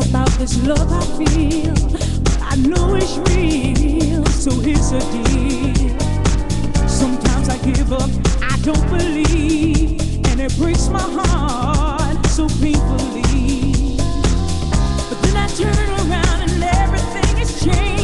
about this love I feel, but I know it's real. So here's a deal. Sometimes I give up, I don't believe, and it breaks my heart so painfully. But then I turn around and everything has changed.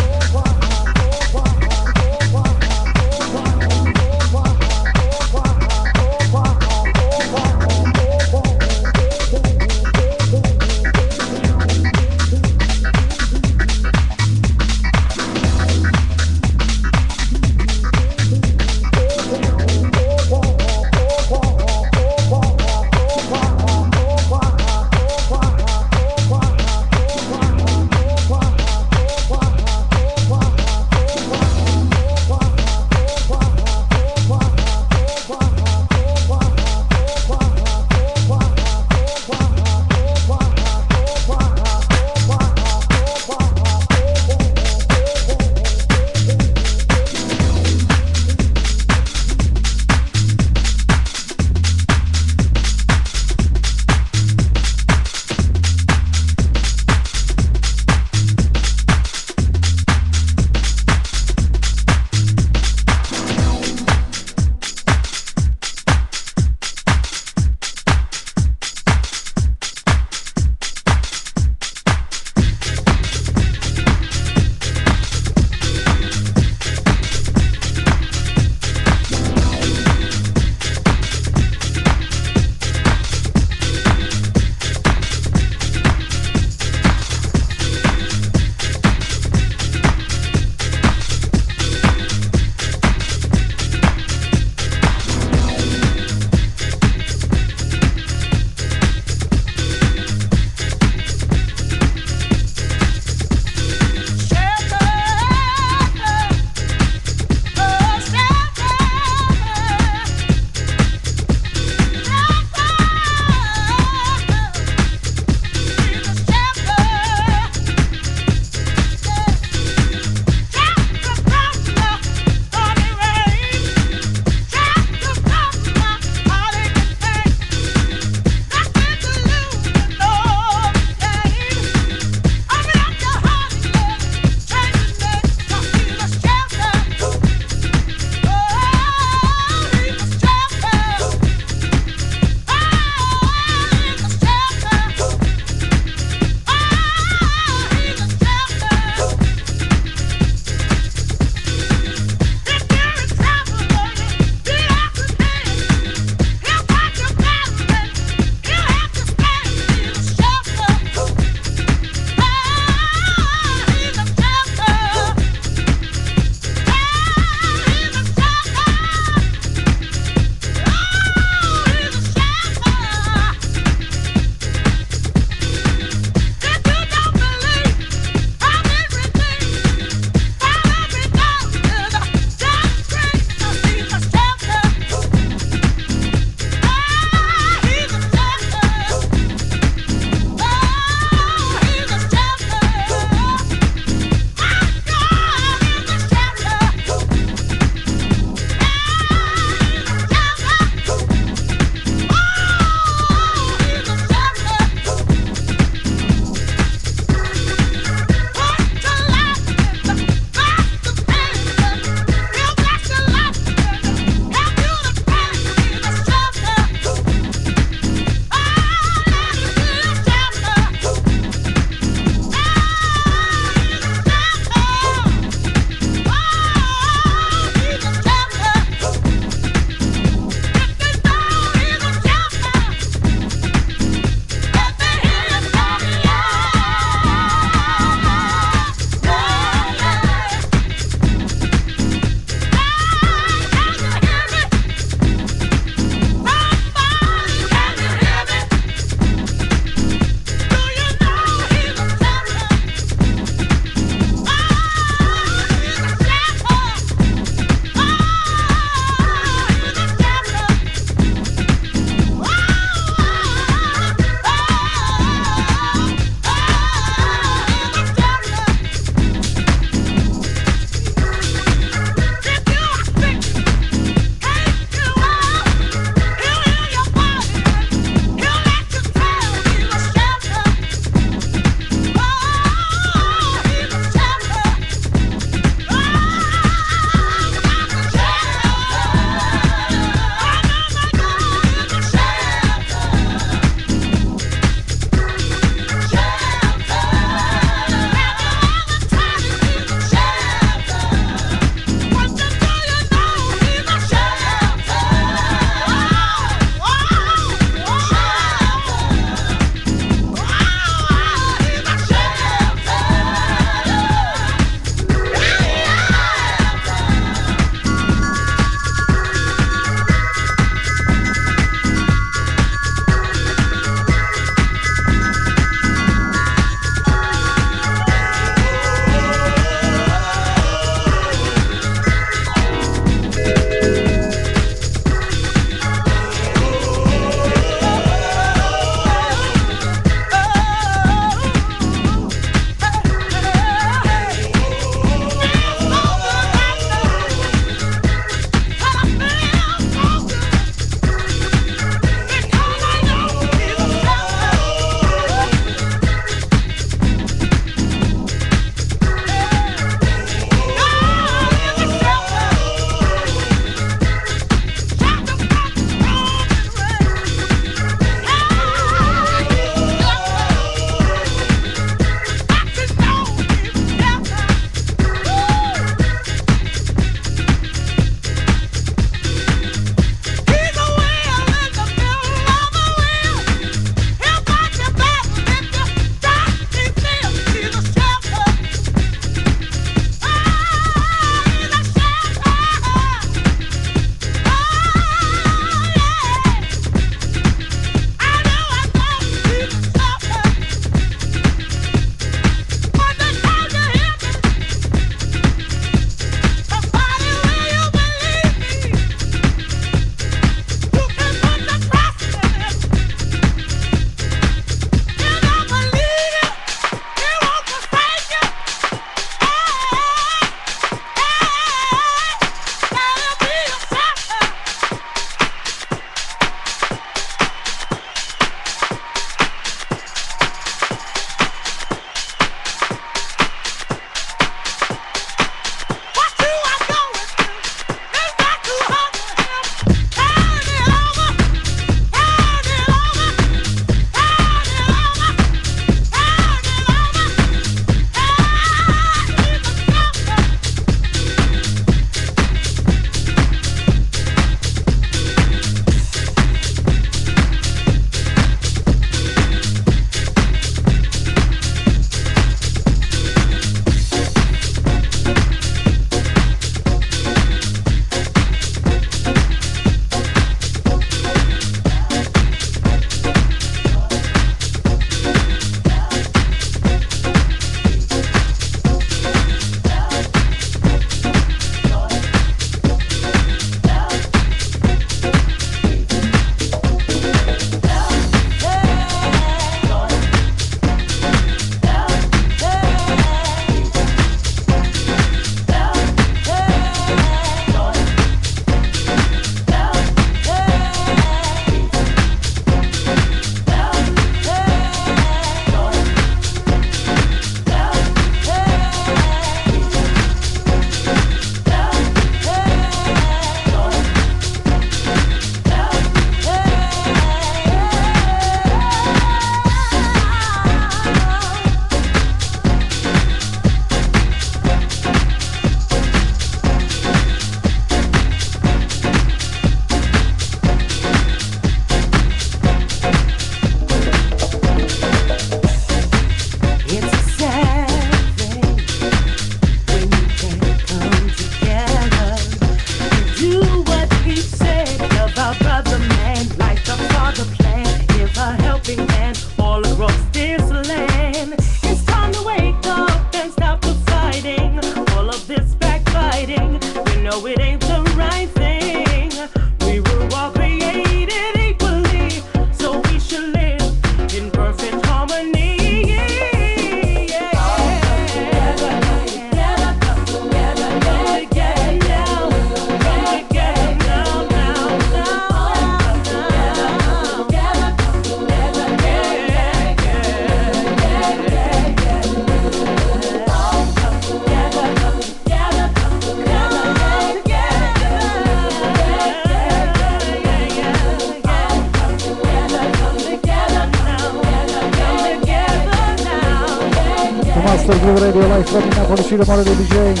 Ciro More dei DJ.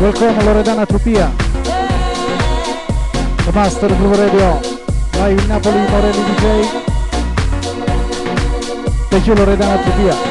Welcome Loredana Tupia. The Master Blue Radio live in Napoli, Morelli DJ. Thank you Loredana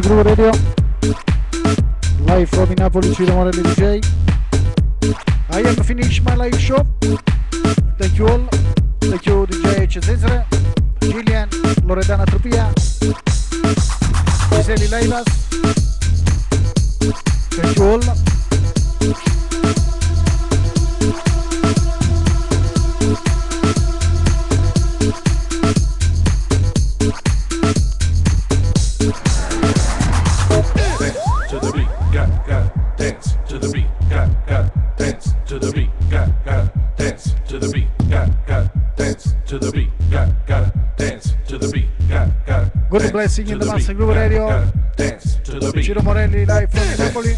Tupia. Ciro Morelli DJ. I am finished my live show. Thank you all. Thank you DJ Cesare, Gillian, Loredana Tropia, Giseli Leivas. Thank you all. Blessing in the Master Groove Radio. Ciro Morelli live from Napoli.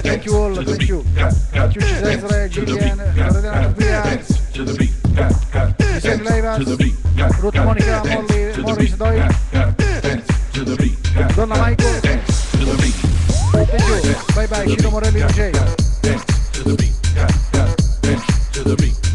Thank you all, thank you. Thank you Cesare, Gillian, Loredana Topia, Giselle Leivas, Ruth Monica, Molly, Morris Doyle, Donna Michael. Thank you. Bye bye, Ciro Morelli DJ. Radio. Love and peace. Shona, thank you.